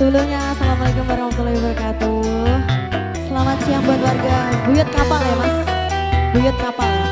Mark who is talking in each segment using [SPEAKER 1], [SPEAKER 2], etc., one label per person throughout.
[SPEAKER 1] Sebelumnya Assalamualaikum warahmatullahi wabarakatuh.
[SPEAKER 2] Selamat siang buat warga
[SPEAKER 1] Buyut Kapal ya mas?
[SPEAKER 2] Buyut
[SPEAKER 1] Kapal.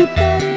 [SPEAKER 2] kita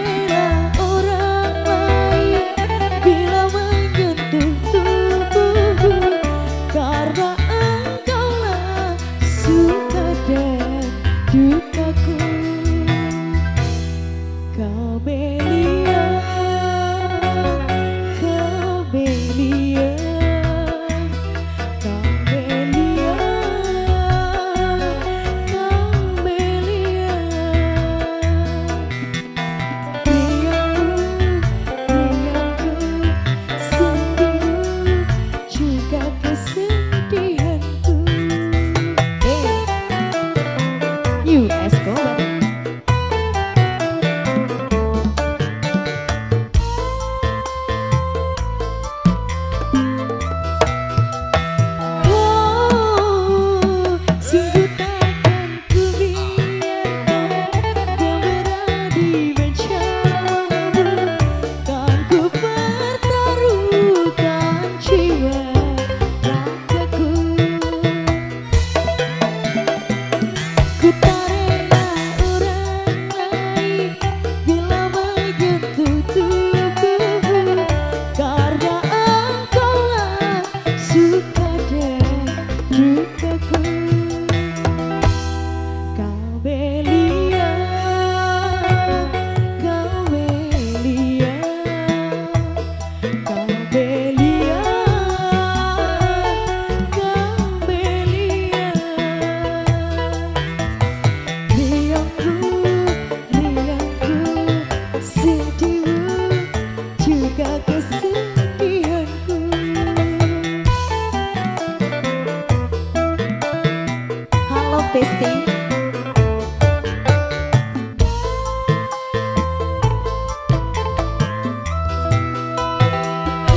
[SPEAKER 1] pasting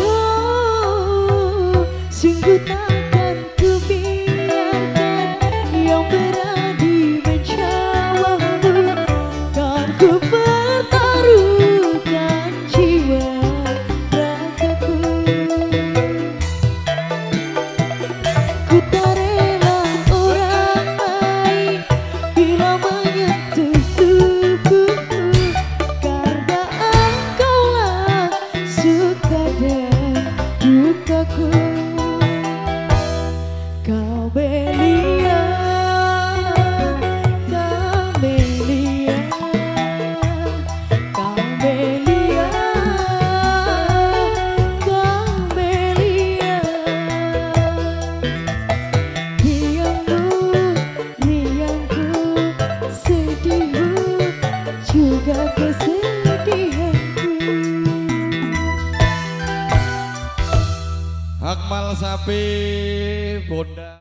[SPEAKER 2] oh, Sungguh takkan ku biarkan yang berani menjawabmu Kan ku pertaruhkan jiwa ragaku. Ku tak
[SPEAKER 3] Sapi bunda.